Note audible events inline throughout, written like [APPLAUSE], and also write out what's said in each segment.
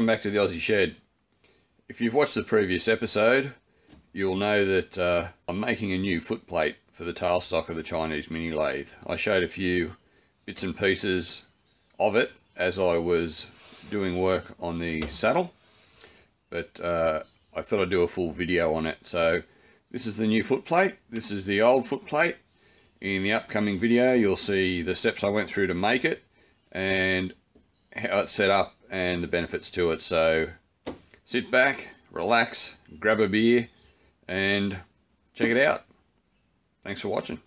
Welcome back to the Aussie Shed. If you've watched the previous episode, you'll know that uh, I'm making a new footplate for the tailstock of the Chinese mini lathe. I showed a few bits and pieces of it as I was doing work on the saddle, but uh, I thought I'd do a full video on it. So this is the new footplate, this is the old footplate. In the upcoming video you'll see the steps I went through to make it and how it's set up and the benefits to it. So sit back, relax, grab a beer, and check it out. Thanks for watching.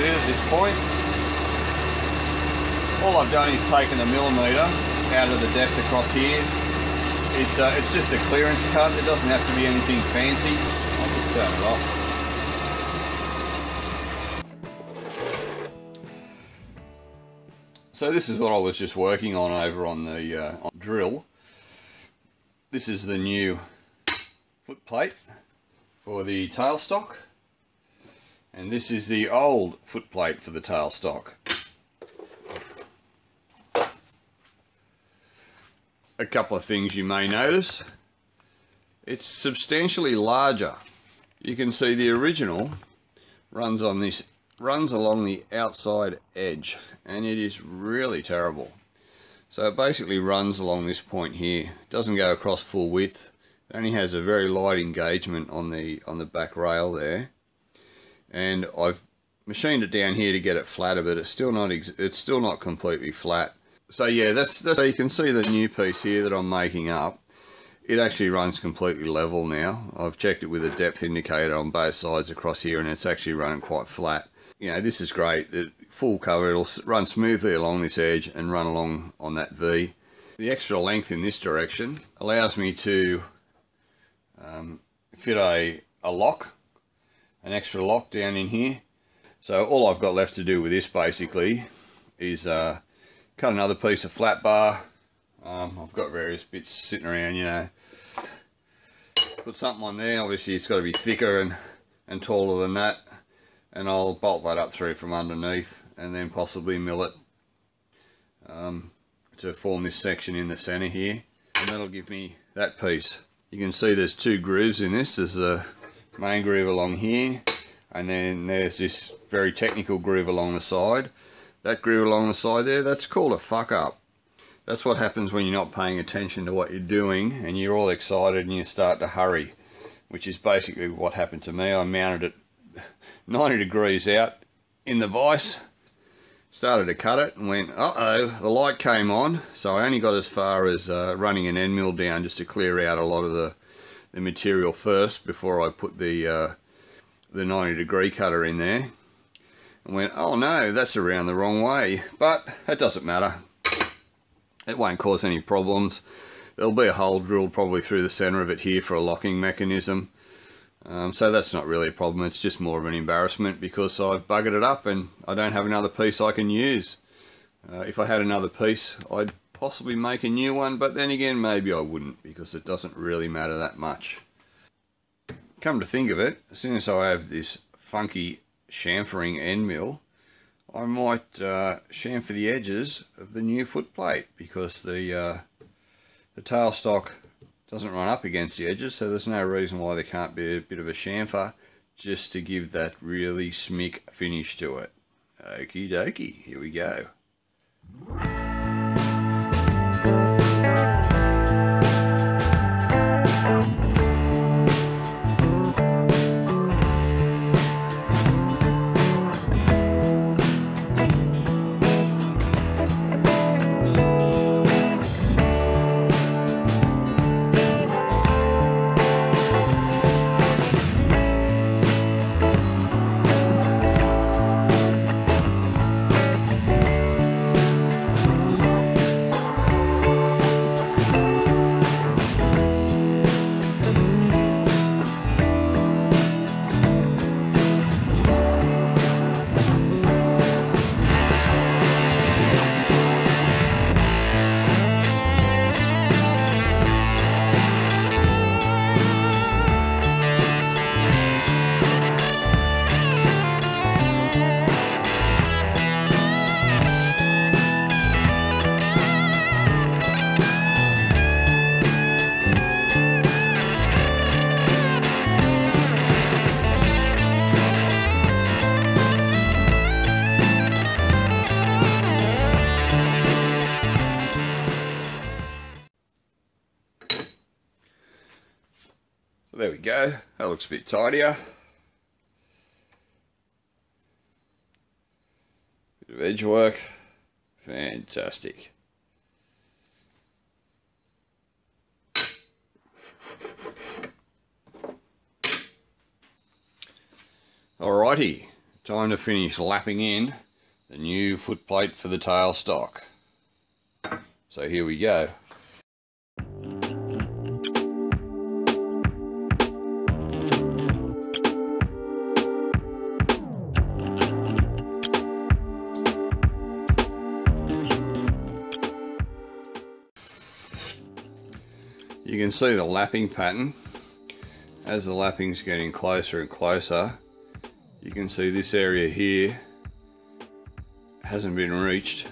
At this point. All I've done is taken a millimetre out of the depth across here. It, uh, it's just a clearance cut, it doesn't have to be anything fancy. I'll just turn it off. So this is what I was just working on over on the uh, on drill. This is the new foot plate for the tailstock. And this is the old footplate for the tailstock. A couple of things you may notice. It's substantially larger. You can see the original runs on this runs along the outside edge and it is really terrible. So it basically runs along this point here. It doesn't go across full width. It only has a very light engagement on the on the back rail there and I've machined it down here to get it flatter but it's still not it's still not completely flat. So yeah that's, that's so you can see the new piece here that I'm making up. It actually runs completely level now. I've checked it with a depth indicator on both sides across here and it's actually running quite flat. You know this is great. It, full cover it'll run smoothly along this edge and run along on that V. The extra length in this direction allows me to um, fit a, a lock an extra lock down in here. So all I've got left to do with this basically is uh, cut another piece of flat bar. Um, I've got various bits sitting around, you know. Put something on there, obviously it's got to be thicker and, and taller than that. And I'll bolt that up through from underneath and then possibly mill it um, to form this section in the center here. And that'll give me that piece. You can see there's two grooves in this. There's a main groove along here and then there's this very technical groove along the side. That groove along the side there that's called a fuck up. That's what happens when you're not paying attention to what you're doing and you're all excited and you start to hurry which is basically what happened to me. I mounted it [LAUGHS] 90 degrees out in the vise started to cut it and went uh-oh the light came on. So I only got as far as uh, running an end mill down just to clear out a lot of the the material first before I put the uh, the 90 degree cutter in there. And went oh no that's around the wrong way. But that doesn't matter. It won't cause any problems. There'll be a hole drilled probably through the center of it here for a locking mechanism. Um, so that's not really a problem. It's just more of an embarrassment because I've buggered it up and I don't have another piece I can use. Uh, if I had another piece I'd possibly make a new one, but then again, maybe I wouldn't because it doesn't really matter that much. Come to think of it, as soon as I have this funky chamfering end mill, I might uh, chamfer the edges of the new foot plate because the uh, the tailstock doesn't run up against the edges, so there's no reason why there can't be a bit of a chamfer just to give that really smick finish to it. Okie dokie, here we go. There we go. That looks a bit tidier. Bit of edge work. Fantastic. Alrighty, time to finish lapping in the new footplate for the tailstock. So here we go. You can see the lapping pattern as the lapping's getting closer and closer you can see this area here hasn't been reached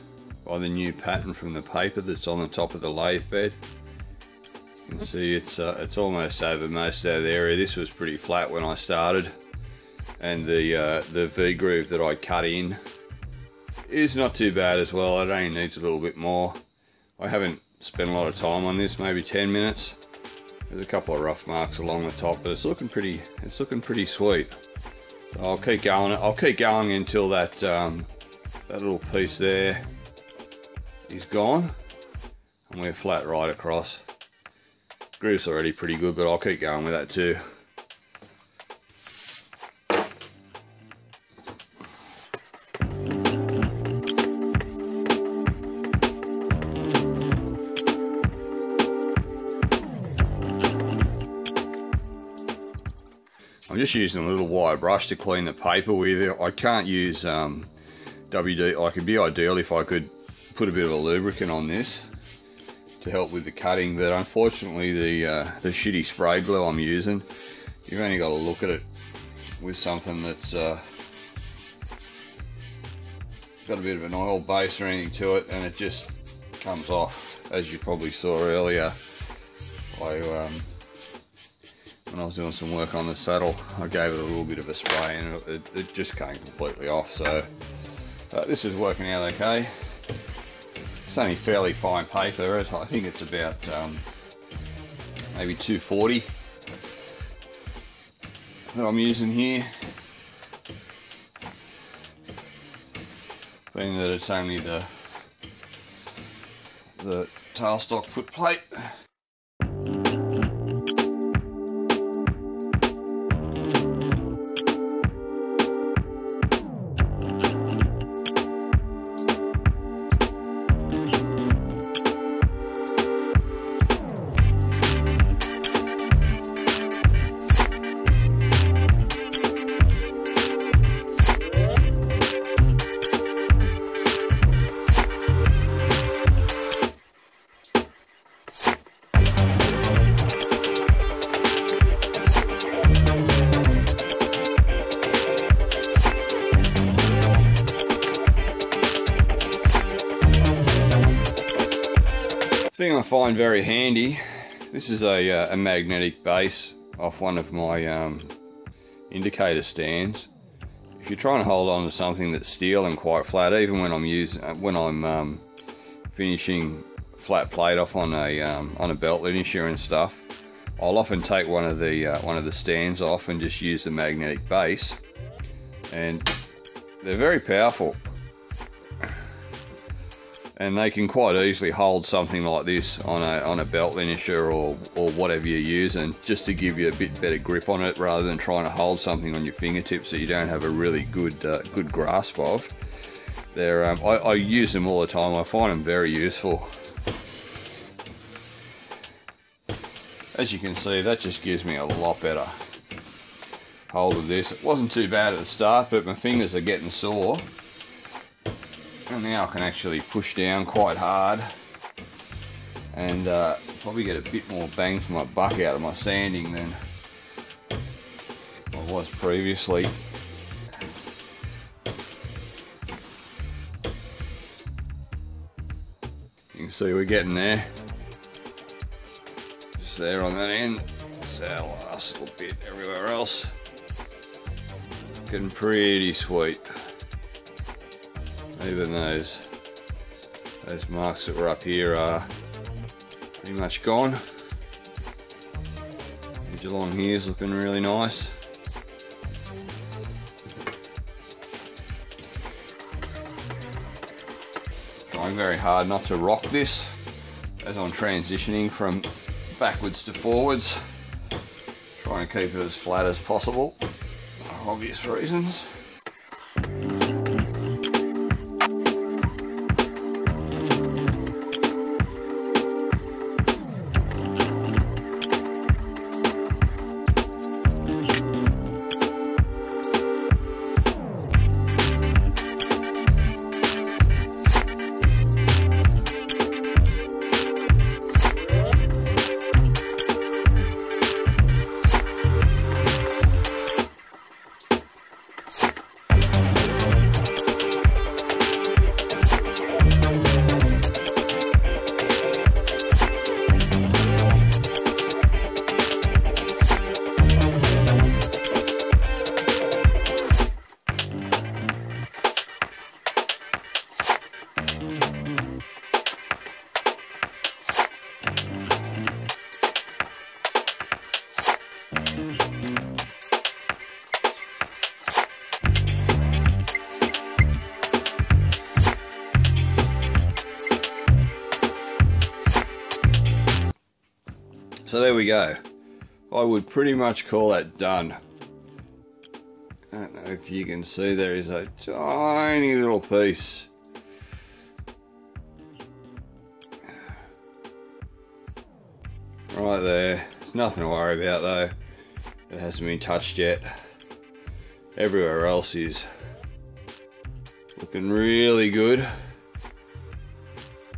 by the new pattern from the paper that's on the top of the lathe bed. You can see it's uh, it's almost over most of the area. This was pretty flat when I started, and the uh, the V groove that I cut in is not too bad as well. It only needs a little bit more. I haven't spent a lot of time on this, maybe 10 minutes. There's a couple of rough marks along the top, but it's looking pretty. It's looking pretty sweet. So I'll keep going. I'll keep going until that um, that little piece there is gone, and we're flat right across. Groove's already pretty good, but I'll keep going with that too. Just using a little wire brush to clean the paper with. I can't use um, WD. I could be ideal if I could put a bit of a lubricant on this to help with the cutting, but unfortunately the uh, the shitty spray glue I'm using, you've only got to look at it with something that's uh, got a bit of an oil base or anything to it, and it just comes off, as you probably saw earlier. I um, when I was doing some work on the saddle, I gave it a little bit of a spray and it, it just came completely off. So uh, this is working out okay. It's only fairly fine paper. I think it's about um, maybe 240 that I'm using here. Being that it's only the the tailstock foot plate. Find very handy, this is a, uh, a magnetic base off one of my um, indicator stands. If you're trying to hold on to something that's steel and quite flat, even when I'm using, uh, when I'm um, finishing flat plate off on a um, on a belt linisher and stuff, I'll often take one of the uh, one of the stands off and just use the magnetic base, and they're very powerful and they can quite easily hold something like this on a, on a belt finisher or, or whatever you're using just to give you a bit better grip on it rather than trying to hold something on your fingertips that you don't have a really good uh, good grasp of. They're, um, I, I use them all the time, I find them very useful. As you can see that just gives me a lot better hold of this. It wasn't too bad at the start but my fingers are getting sore and now I can actually push down quite hard and uh, probably get a bit more bang for my buck out of my sanding than I was previously. You can see we're getting there. Just there on that end. It's our last little bit everywhere else. Getting pretty sweet even those those marks that were up here are pretty much gone. Edge along here is looking really nice. Trying very hard not to rock this as I'm transitioning from backwards to forwards. Trying to keep it as flat as possible, for obvious reasons. Go. I would pretty much call that done. I don't know if you can see there is a tiny little piece. Right there. It's nothing to worry about though. It hasn't been touched yet. Everywhere else is looking really good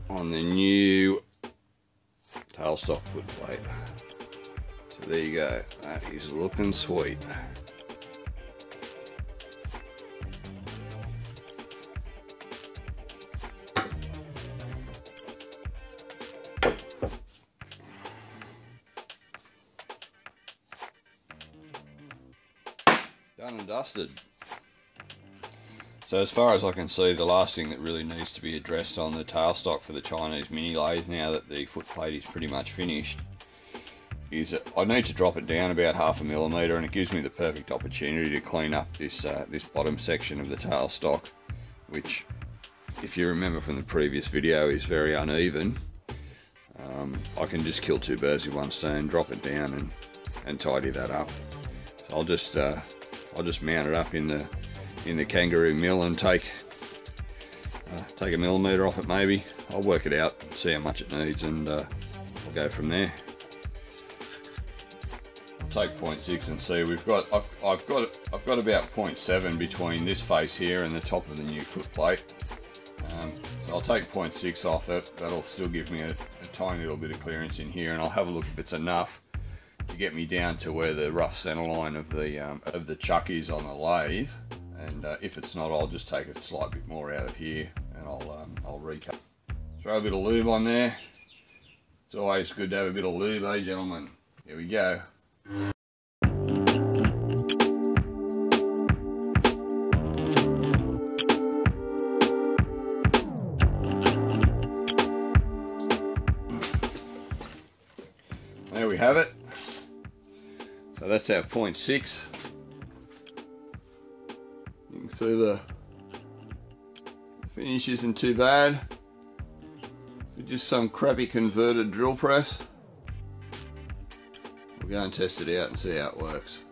on the new tailstock foot plate. There you go. Uh, that is looking sweet. Done and dusted. So as far as I can see, the last thing that really needs to be addressed on the tailstock for the Chinese mini lathe, now that the foot plate is pretty much finished, is that I need to drop it down about half a millimetre and it gives me the perfect opportunity to clean up this, uh, this bottom section of the tailstock, which, if you remember from the previous video, is very uneven. Um, I can just kill two birds with one stone, drop it down and, and tidy that up. So I'll just, uh, I'll just mount it up in the in the kangaroo mill and take uh, take a millimeter off it maybe. I'll work it out, see how much it needs, and uh, I'll go from there. Take 0.6 and see. We've got I've I've got I've got about 0.7 between this face here and the top of the new foot plate. Um, so I'll take 0.6 off that. That'll still give me a, a tiny little bit of clearance in here, and I'll have a look if it's enough to get me down to where the rough center line of the um, of the chuck is on the lathe and uh, if it's not I'll just take a slight bit more out of here and I'll, um, I'll recut. Throw a bit of lube on there. It's always good to have a bit of lube, eh gentlemen? Here we go. There we have it. So that's our 0.6 see the finish isn't too bad for just some crappy converted drill press. Go and test it out and see how it works.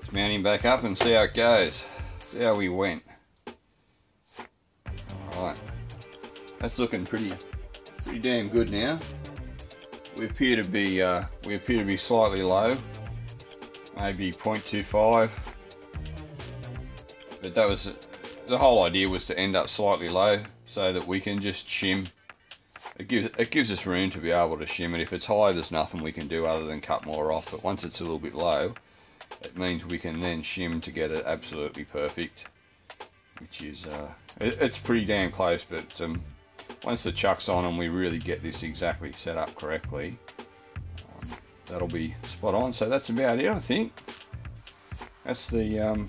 Let's mount him back up and see how it goes. See how we went. Alright. That's looking pretty pretty damn good now we appear to be uh, we appear to be slightly low maybe 0.25 but that was the whole idea was to end up slightly low so that we can just shim it gives it gives us room to be able to shim it if it's high there's nothing we can do other than cut more off but once it's a little bit low it means we can then shim to get it absolutely perfect which is uh, it, it's pretty damn close but um, once the chuck's on and we really get this exactly set up correctly, um, that'll be spot on. So that's about it, I think. That's the um,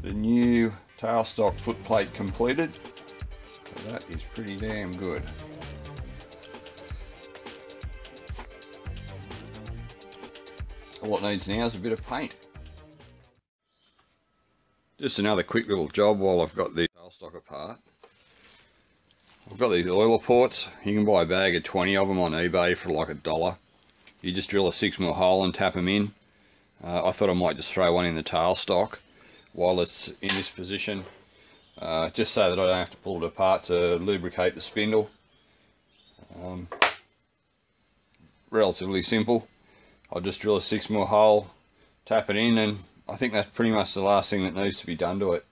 the new tailstock foot plate completed. So that is pretty damn good. What needs now is a bit of paint. Just another quick little job while I've got the tailstock apart. I've got these oiler ports. You can buy a bag of 20 of them on eBay for like a dollar. You just drill a 6mm hole and tap them in. Uh, I thought I might just throw one in the tailstock while it's in this position. Uh, just so that I don't have to pull it apart to lubricate the spindle. Um, relatively simple. I'll just drill a 6mm hole, tap it in and I think that's pretty much the last thing that needs to be done to it.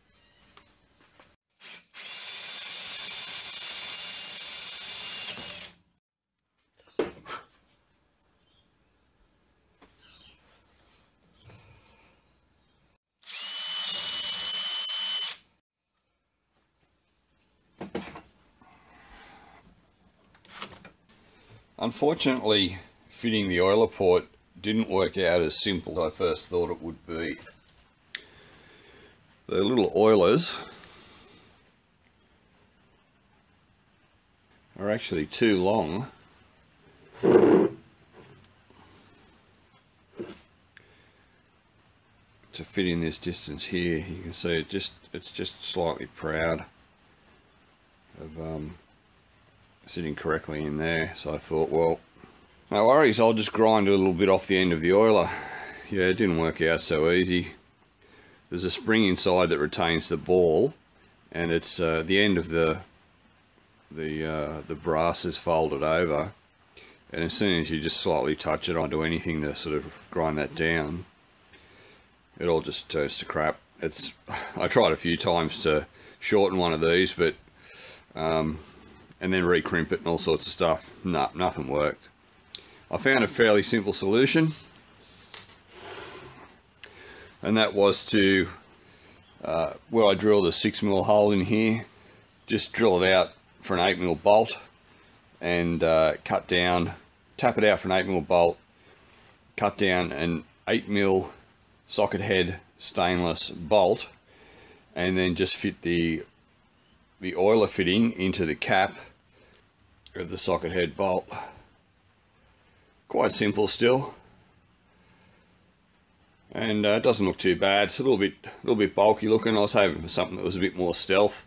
Unfortunately, fitting the oiler port didn't work out as simple as I first thought it would be. The little oilers are actually too long to fit in this distance here. You can see it just it's just slightly proud of um, sitting correctly in there. So I thought, well, no worries, I'll just grind a little bit off the end of the oiler. Yeah, it didn't work out so easy. There's a spring inside that retains the ball and it's uh, the end of the the uh, the brass is folded over and as soon as you just slightly touch it onto anything to sort of grind that down it all just turns to crap it's [SIGHS] I tried a few times to shorten one of these but um, and then recrimp it and all sorts of stuff. No, nothing worked. I found a fairly simple solution and that was to uh, where I drilled a 6 mil hole in here just drill it out for an 8 mil bolt and uh, cut down tap it out for an 8 mil bolt cut down an 8 mil socket head stainless bolt and then just fit the the oiler fitting into the cap of the socket head bolt. Quite simple still. And uh, it doesn't look too bad. It's a little bit a little bit bulky looking. I was hoping for something that was a bit more stealth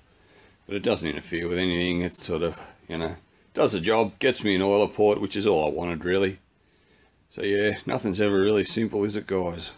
but it doesn't interfere with anything. It sort of you know does the job gets me an oiler port which is all I wanted really. So yeah nothing's ever really simple is it guys